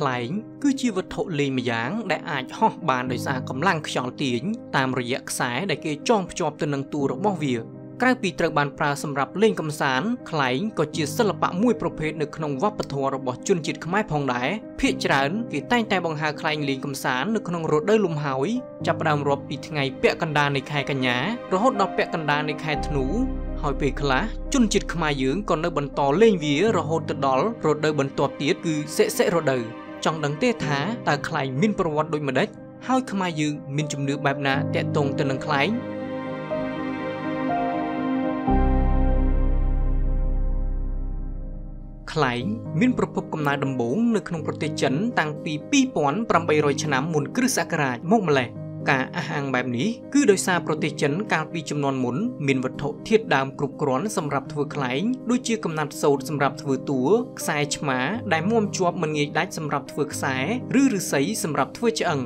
ខ្លែងគឺជាវត្ថុលេងម្យ៉ាងដែលអាចហោះបានដោយសារកម្លាំងខ្យល់ទាញតាមរយៈខ្សែដែលគេចងភ្ជាប់ទៅនឹងតួរបស់វាក្រៅពីត្រូវបានប្រើសម្រាប់លេងកម្សាន្តខ្លែងក៏ជាសិល្បៈមួយប្រភេទនៅក្នុងវប្បធម៌របស់ជនជាតិខ្មែរផងដែរភាគច្រើនគេតែងតែបង្ហើរខ្លែងលេងកម្សាន្តនៅក្នុងរដូវលំហើយចាប់ផ្ដើមរាប់ពីថ្ងៃពាក់កណ្ដាលនៃខែកញ្ញារហូតដល់ពាក់កណ្ដាលនៃខែធ្នូហើយពេលខ្លះជនជាតិខ្មែរយើងក៏នៅបន្តលេងវារហូតទៅដល់រដូវបន្ទាប់ទៀតគឺសិសិរដូវ ចង់ដឹងទេថាតើខ្លែងមានប្រវត្តិដូចម្ដេចហើយខ្មែរយើងមានជំនឿបែបណាតាក់ទងទៅនឹងខ្លែងខ្លែងមានប្រភពកំណើតដំបូងនៅក្នុងប្រទេសចិនតាំងពី2800ឆ្នាំមុនគ្រិស្តសករាជមកម្លេះ ការអះអាងបែបនេះគឺដោយសារប្រទេសចិនកាលពីចំនួនមុនមានវត្ថុធាតុដើមគ្រប់គ្រាន់សម្រាប់ធ្វើខ្លែងដូចជាកំណាត់សូត្រសម្រាប់ធ្វើតួខ្សែឆ្មាដែលមាំជាប់មិនងាយដាច់សម្រាប់ធ្វើខ្សែឬឫស្សីសម្រាប់ធ្វើឆ្អឹង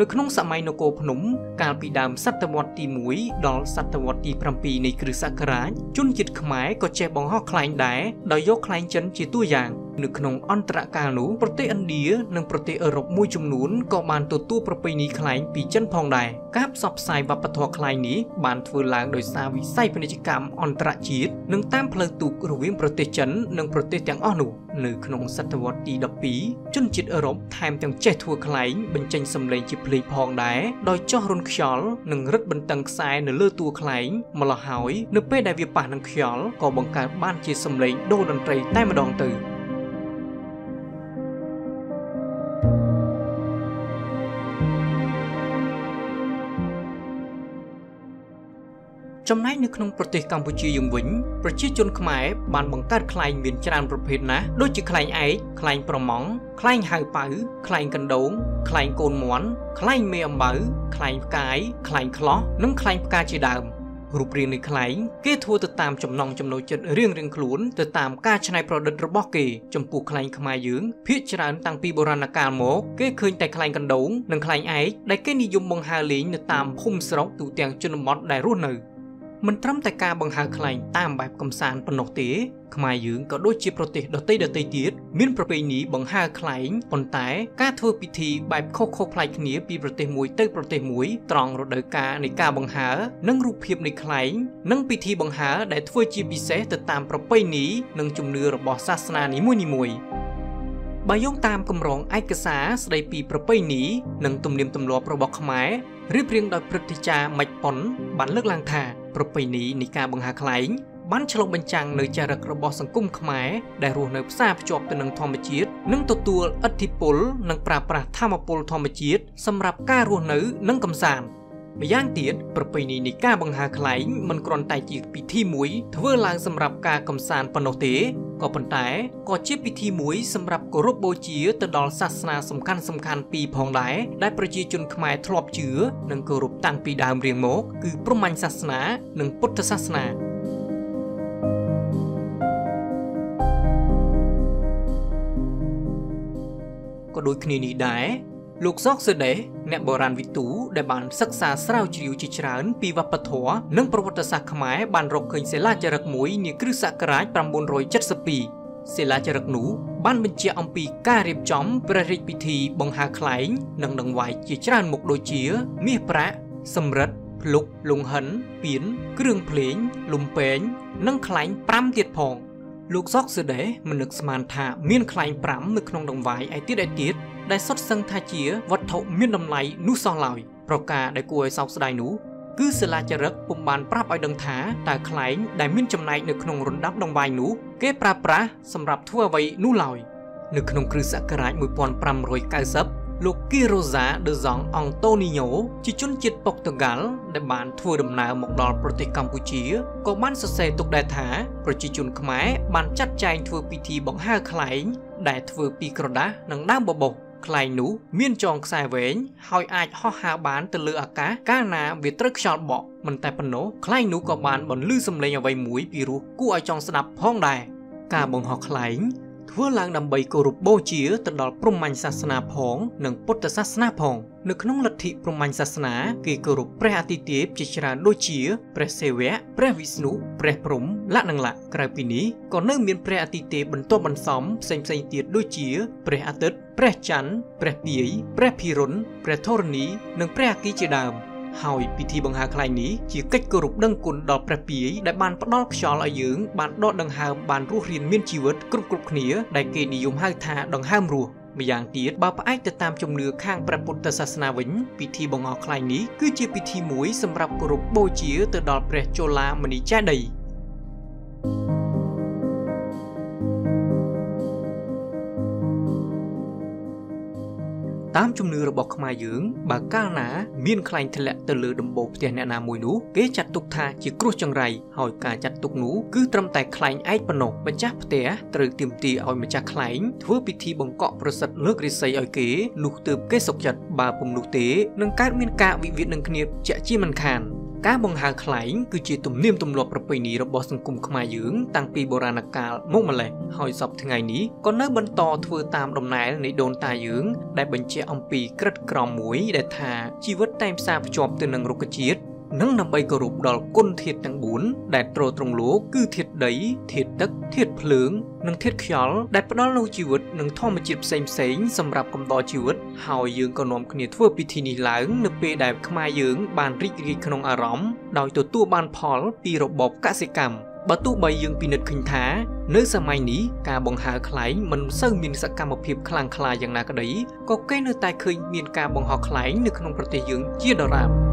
នៅក្នុងសម័យនគរភ្នំកាលពីដើមសតវត្សទី1ដល់សតវត្សទី7នៃគ្រិស្តសករាជជនជាតិខ្មែរក៏ចេះបង្ហោះខ្លែងដែរដោយយកខ្លែងចិនជាតួយ៉ាង នៅក្នុងអន្តរកាលនោះប្រទេសឥណ្ឌានិងប្រទេសអឺរ៉ុបមួយចំនួនក៏បានទទួលប្រពៃណីខ្លែងពីចិនផងដែរការផ្សព្វផ្សាយវប្បធម៌ខ្លែងនេះបានធ្វើឡើងដោយសារវិស័យពាណិជ្ជកម្មអន្តរជាតិនិងតាមផ្លូវទូករវាងប្រទេសចិននិងប្រទេសទាំងអស់នោះនៅក្នុងសតវត្សទី12ជនជាតិអឺរ៉ុបថែមទាំងចេះធ្វើខ្លែងបញ្ចេញសម្លេងជាភ្លេងផងដែរដោយចោះរុនខ្យល់និងរឹតបន្តឹងខ្សែនៅលើតួខ្លែងម្ល៉េះហើយនៅពេលដែលវាប៉ះនឹងខ្យល់ក៏បង្កើតបានជាសម្លេងដូរតន្ត្រីតែម្ដងទៅ ចំណែកនៅក្នុងប្រទេសកម្ពុជាយើងវិញប្រជាជនខ្មែរបានបង្កើតខ្លែងមានច្រើនប្រភេទណាស់ដូចជាខ្លែងឯកខ្លែងប្រម៉ង់ខ្លែងហៅប៉ៅខ្លែងកណ្ដូងខ្លែងកូនមន់ខ្លែងមេអំបៅខ្លែងផ្កាយខ្លែងខ្លោះនិងខ្លែងផ្កាជាដើមរូបរាងនៃខ្លែងគេធ្វើទៅតាមចំណង់ចំណូលចិត្តរៀងរៀងខ្លួនទៅតាមការច្នៃប្រឌិតរបស់គេចំពោះខ្លែងខ្មែរយើងភាគច្រើនតាំងពីបុរាណកាលមកគេឃើញតែខ្លែងកណ្ដូងនិងខ្លែងឯកដែលគេនិយមបង្ហើរលេងនៅតាមភូមិស្រុកទូទាំងជនបទដែលរស់នៅ មិនត្រឹមតែការបង្ហើរខ្លែងតាមបែបកំសាន្តប៉ុណ្ណោះទេខ្មែរយើងក៏ដូចជាប្រទេសដទៃដទៃទៀតមានប្រពៃណីបង្ហើរខ្លែងប៉ុន្តែការធ្វើពិធីបែបខុសៗប្លែកគ្នាពីប្រទេសមួយទៅប្រទេសមួយត្រង់រដូវកាលនៃការបង្ហើរនិងរូបភាពនៃខ្លែងនិងពិធីបង្ហើរដែលធ្វើជាពិសេសទៅតាមប្រពៃណីនិងជំនឿរបស់សាសនានីមួយៗបើយោងតាមគម្រោងឯកសារស្ដីពីប្រពៃណីនិងទំនៀមទម្លាប់របស់ខ្មែររៀបរៀងដោយព្រឹទ្ធាចារ្យម៉េចប៉ុនបានលើកឡើងថា ប្រពៃណីនៃការបង្ហាខ្លែងបានឆ្លុះបញ្ចាំងនៅចរិតរបស់សង្គមខ្មែរដែលរស់នៅផ្សារភ្ជាប់ទៅនឹងធម្មជាតិនិងទទួលឥទ្ធិពលនិងប្រើប្រាស់ធម្មពលធម្មជាតិសម្រាប់ការរស់នៅនិងកម្សាន្តម្យ៉ាងទៀតប្រពៃណីនៃការបង្ហាខ្លែងមិនគ្រាន់តែជាពិធីមួយធ្វើឡើងសម្រាប់ការកំសាន្តប៉ុណ្ណោះទេ ក៏ប៉ុន្តែក៏ជាពិធីមួយសម្រាប់គោរពបូជាទៅដល់សាសនាសំខាន់សំខាន់ពីរផងដែរដែលប្រជាជនខ្មែរធ្លាប់ជឿនិងគោរពតាំងពីដើមរៀងមកគឺព្រហ្មញ្ញសាសនា និងពុទ្ធសាសនាក៏ដូចគ្នានេះដែរ លោកសកសេដេអ្នកបុរាណវិទូដែលបានសិក្សាស្រាវជ្រាវជាច្រើនពីវប្បធម៌និងប្រវត្តិសាស្ត្រខ្មែរបានរកឃើញសិលាចារឹកមួយនាគ្រិស្តសករាជ972សិលាចារឹកនោះបានបញ្ជាក់អំពីការរៀបចំព្រះរាជពិធីបង្ហើរខ្លែងនិងដង្វាយជាច្រើនមុខដូចជា មាសប្រាក់សំរិទ្ធភ្លុកលង្ហិនពៀនគ្រឿងភ្លេងលំពេងនិងខ្លែង5ទៀតផងលោកសកសឺដេមិននឹកស្មានថាមានខ្លែង5នៅក្នុងដង្វាយឯទៀតឯទៀត ដែលសុទ្ធសឹងថាជាវត្ថុមានតម្លៃនោះសោះឡើយប្រការដែលគួរឲ្យសោកស្ដាយនោះគឺសិលាចារឹកពុំបានប្រាប់ឲ្យដឹងថាតើខ្លែងដែលមានចំណែកនៅក្នុងរណ្ដាប់ដង្វាយនោះគេប្រើប្រាស់សម្រាប់ធ្វើអ្វីនោះឡើយនៅក្នុងគ្រិស្តសករាជ1590លោកគីរ៉ូសាដឺសង់អង់តូនីញ៉ូជាជនជាតិប៉ុកតុហ្គាល់ដែលបានធ្វើដំណើរមកដល់ប្រទេសកម្ពុជាក៏បានសរសេរទុកដែរថាប្រជាជនខ្មែរបានចាត់ចែងធ្វើពិធីបង្ហើរខ្លែងដែលធ្វើពីក្រដាសនិងដើមបបោស ខ្លែងនោះមានចងខ្សែវែងហើយអាចហោះហើរបានទៅលើអាកាសកាលណាវាត្រូវខ្យល់បក់មិនតែប៉ុណ្ណោះខ្លែងនោះក៏បានបន្លឺសំឡេងអ្វីមួយពីរោះគួរឲ្យចង់ស្ដាប់ផងដែរការបង្ហោះខ្លែង ធ្វើធ្វើឡើងដើម្បីគោរពបូជាទៅដល់ព្រហ្មញ្ញសាសនាផង និងពុទ្ធសាសនាផងនៅក្នុងលទ្ធិព្រហ្មញ្ញសាសនាគេគោរពព្រះអាទិទេពជាច្រើនដូចជាព្រះសិវៈព្រះវិស្ណុព្រះព្រហ្មលក្ខនិងលក្ខក្រៅពីនេះក៏នៅមានព្រះអាទិទេពបន្ទាប់បន្សំផ្សេងផ្សេងទៀតដូចជាព្រះអាទិត្យព្រះច័ន្ទព្រះពាយព្រះភិរុនព្រះធរណីនិងព្រះអគិជាដើម ហើយពិធីបង្ហើរខ្លែងនេះជាកិច្ចគោរពដឹងគុណដល់ព្រះពាយដែលបានផ្ដល់ខ្យល់ឲ្យយើងបានដកដង្ហើមបានរស់រានមានជីវិតគ្រប់គ្រប់គ្នាដែលគេនិយមហៅថាដង្ហើមរស់ម្យ៉ាងទៀតបើផ្អែកទៅតាមជំនឿខាងព្រះពុទ្ធសាសនាវិញពិធីបង្អស់ខ្លែងនេះគឺជាពិធីមួយសម្រាប់គោរពបូជាទៅដល់ព្រះជូឡាមនីចេតិយ។ តាមជំនឿរបស់ខ្មែរយើងបើកាលណាមានខ្លែងធ្លាក់ទៅលើដំបូលផ្ទះអ្នកណាមួយនោះគេចាត់ទុកថាជាគ្រោះចង្រៃហើយការចាត់ទុកនោះគឺត្រឹមតែខ្លែងឯកប៉ុណ្ណោះម្ចាស់ផ្ទះត្រូវទាមទារឲ្យម្ចាស់ខ្លែងធ្វើពិធីបង្កក់ប្រសិទ្ធលើករិស័យឲ្យគេនោះទើបគេសុខចិត្តបើពុំនោះទេនឹងកើតមានការវិវាទនឹងគ្នាជាក់ជាមិនខាន ការបង្ហើរខ្លែងគឺជាទំនៀមទម្លាប់ប្រពៃណីរបស់សង្គមខ្មែរយើងតាំងពីបុរាណកាលមកម្ល៉េះហើយសពថ្ងៃនេះក៏នៅបន្តធ្វើតាមដំណើរនៃដូនតាយើងដែលបញ្ជាក់អំពីក្រិតក្រមមួយដែលថាជីវិតតែងផ្សារភ្ជាប់ទៅនឹងរុក្ខជាតិ និងដើម្បីគោរពដល់គុណធាតុទាំង4ដែលទ្រទ្រង់លោកគឺធាតុដីធាតុទឹកធាតុភ្លើង និងធាតុខ្យល់ដែលផ្ដល់នូវជីវិតនិងធម្មជាតិផ្សេងផ្សេងសម្រាប់កំដរជីវិតហើយយើងក៏នាំគ្នាធ្វើពិធីនេះឡើងនៅពេលដែលខ្មែរយើងបានរីករាយក្នុងអារម្មណ៍ដោយទទួលបានផលពីរបបកសិកម្មបើទោះបីយើងពិនិត្យឃើញថានៅសម័យនេះការបង្ហើរខ្លែងមិនសូវមានសកម្មភាពខ្លាំងក្លាយ៉ាងណាក្តីក៏គេនៅតែឃើញមានការបង្ហោះខ្លែងនៅក្នុងប្រទេសយើងជាដរាប។